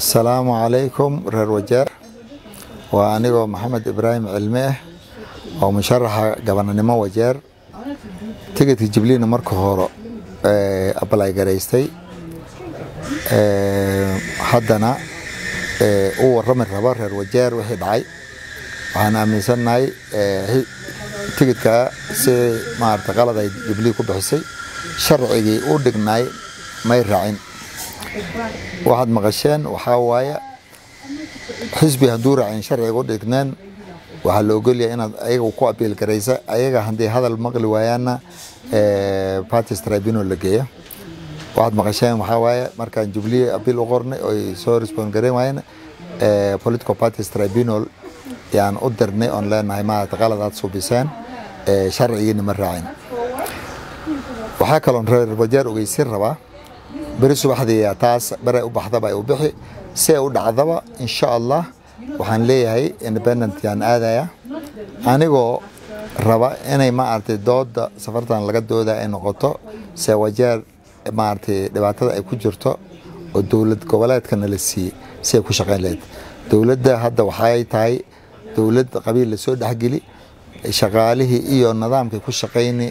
asalaamu calaykum reer wajeer waa anigoo maxamed ibraahim cilmi ah oo musharaxa gabananimo wajeer tigidka jibliina marka hore abalay garaystay haddana u warrami rabo reer wajeer wixii dhacay. Waxaan aaminsannahay tigidka si maarata qalad ay jiblii ku bixisay. Sharcigii u dhignaay may raacin waxaad maqasheen waxaa waaye xisbi hadduu raacin sharciga u waxaa la ogolyahay inaad ayaga ku abiil ayaga haddii hadal maqli waayaanna parties tribunal la geeyo. Waxaad maqasheen waxaa waaye markaan jubilee abiil u qornay oy soo respond gareyn waayeen political parties tribunal yaan u dirnay oon leenahay maarata qaladaad subiseen sharcigiina ma raacin. Waxaa kaloon reer wajeer ogeysin rabaa beri subaxdii taas bare u baxdaba ay u bixi. Si ay u dhacdaba insha allah waxaan leeyahay independent yaan aadaya. Anigoo raba inay maaragtay dooda safartan laga dooda ay noqoto. Se wajeer maaragtay dhibaatada ay ku jirto oo dowlad goboleedkana la siiyey si ay ku shaqayn lahayd dowladda hadda waxay tahay dowlad qabiil la soo dhexgeli. Shaqaalihii iyo nidaamkay ku shaqayni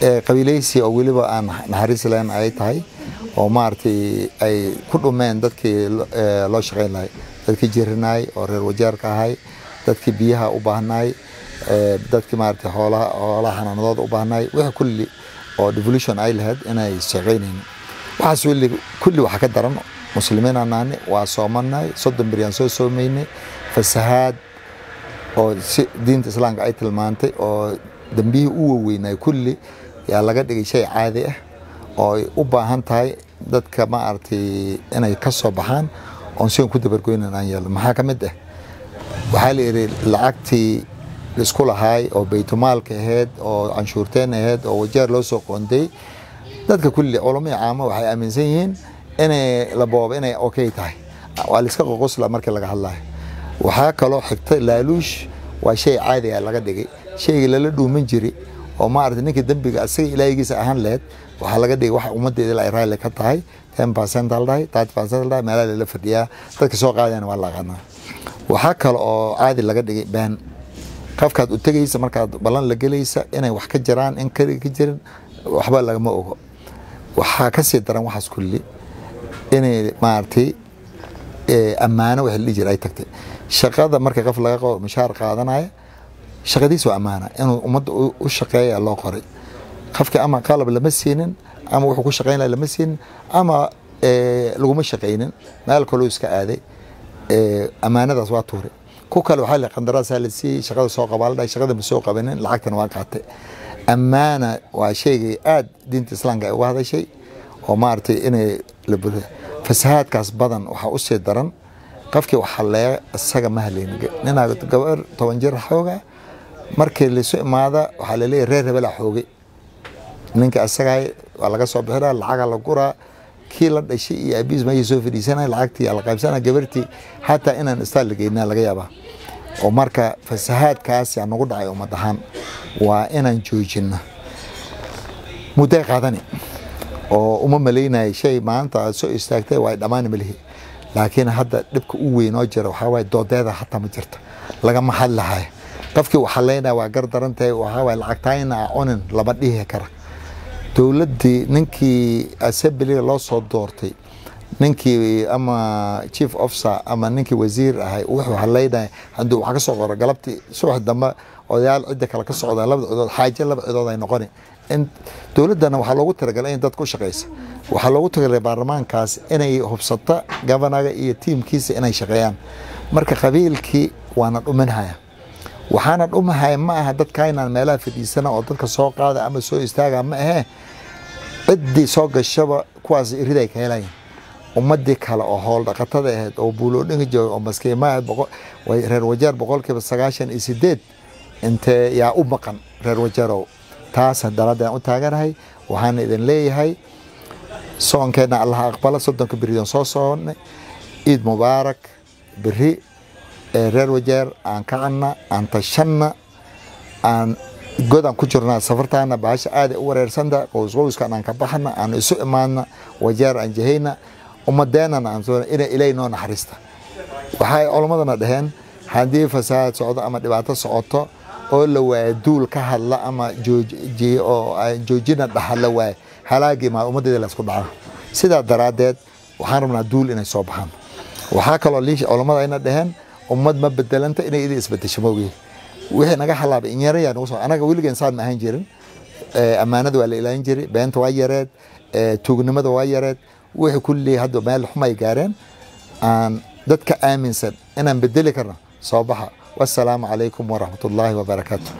qabiilaysi oo weliba aan naxariis lahayn ay tahay oo maaragtay ay ku dhumeen dadkii loo shaqayn lahay. Dadkii jirinaay oo reer wajeerka ahay dadkii biyaha u baahnaay dadkii maaragtay xoolaha xoolaha xanaanadooda u baahnaay. Wixii kulli oo devolution ay lahayd inay shaqaynayn waxaas weli kulli waxa ka daran muslimiin aan naani waa soomanay soddon biryaan soo soomaynay fasahaad oo si diinta islaamka ay tilmaantay oo dambiyihii u waweynay kulli yaa laga dhigay shay caadi ah oo ay u baahan tahay dadka maaragtay inay ka soo baxaan. Oon sigan ku dabargoynan aan yeelno maxaa ka mid ah? Waxaa la yidhi lacagtii la isku lahaay oo baytumaalka ahayd oo canshuurteen ahayd oo wajeer loo soo qoonday dadka kulli culamada caamo waxay aaminsan yihiin inay la boobo inay okay tahay. Waa la iska qoqosla markii laga hadlayo waxaa kaloo xigta laaluush. Waa shay caadi ah laga dhigay. Shaygii lala dhuuman jiri oo maarata ninka dembiga asaga ilaahigiisa ahaan lahayd waxaa laga dhigay wax ummadeeda ay raalli ka tahay ten percent al dhahay thirty percent al dhahay meelaha lala fadhiyaa dadka soo qaadayana waa la waxaa kale oo caadi laga dhigay baan qofkaad u tegaysa markaad ballan la gelaysa inay wax ka jiraan in kali ka jirin waxba lagama ogo. Waxaa ka sii daran waxaas kulli inay maaragtay ammaano wax la dhihi jira ay tagtay. Shaqada marka qof laga qabo mushaar qaadanaya shaqadiisa waa ammaana inuu ummadda u shaqeeya loo qoray. Qofka ama qalab lama siinin ama wuxuu ku shaqayn lama siinin ama laguma shaqaynin meel kaloo iska aaday ammaanadaas waa tuure ku kale waxaa la qandaraasaa la siiyey shaqada soo qabaa shaqada ma soo qabanin lacagtana waa qaatay. Ammaana waa shaygay aad diinta islaamka ay uga hadashay oo maaragtay inay la fasahaadkaas badan waxaa u daran qofkii wax halleeya isaga ma haleyn ninaa gabar toban jir xooga markii laisu imaada waxaa laleeyahy reer hebelaa xoogay ninka isagahay waa laga soo bixinaa lacaga la guraa kii la dhashay iyo abiis meesha soo fadhiisanaya lacagtii la qaybsanaya gabartii xataa inaan istaal la geynaa laga yaabaa. Oo marka fasahaadkaas yaa nagu dhacay ummad ahaan. Waa inaan joojinno mudday qaadani? Oo uma malaynaya shay maanta soo istaagtay waa dhammaani malihi laakiin hadda dhibka u weyn oo jira waxaa waaye doodeeda hataa ma jirta lagama hadlahay qofkii waxa leynaya waa gar daran tahay waxaa waaye lacagtaayna a cunin lama dhihi kara. Dowladdii ninkii assemblyga loo soo doortay ninkii ama chief officer ama ninkii wasiir ahay wuxuu haleynaya hadduu wax ka qoro galabtii subax dambe odayaal cidda kale ka labada cidood xaaje laba cidood ay noqoni. In dowladdana waxaa loogu talagalay in dad ku shaqaysa waxaa loogu talagalay baarlamaankaas inay hubsata gabanaga iyo tiimkiisa inay shaqeeyaan. Marka qabiilkii waana dhuminhaya waxaana dhumahaya ma aha dadka inaan meelaha fadhiisana oo dadka soo qaada ama soo istaaga ma ahee ciddii soo gashaba kuwaas irid ay ka helayan ummadii kale oo howl dhaqatada ahayd oo buuloodhinga jooga oo maskiima ahayd reer wajeer boqolkiiba sagaashan iyo sideed intee yaa u maqan reer wajeerow taas daladan u taaganahay waxaana idin leeyahay soonkeenna allaha aqbala soddonka beridan soo soonnay ciid mubaarak beri reer wajeer aan kacanna aan tashanna aan godaan ku jirnaa safartaana bahasha aaday u wareersanta qowsqowskan aan ka baxna aan isu imaadna wajeer aan jahayna ummadeenana inay ilaahay noo naxariista. Waxay culammadana dhaheen haddii fasaad socdo ama dhibaato socoto oo la waayo duul ka hadla ama oo joojina dhaxadla waayo halaagii maa ummaddeeda la isku dhaca sidaa daraaddeed waxaan rabnaa duul inay soo baxaan. Waxaa kaloo culammada ayna dhaheen ummad ma bedelanta inay idin isbedesho moogii wixii naga halaabay in yara yaa nagu soo anaga weligeen saan ma ahaan jirin ammaanada waa la ilaalin jiray beenta waa yareed tuugnimada waa yareed. Wixii kulli hadda meel xumay gaareen aan dadka aaminsan inaan bedeli karno soo baxa. Wassalaamu calaykum waraxmat ullaahi wabarakaatu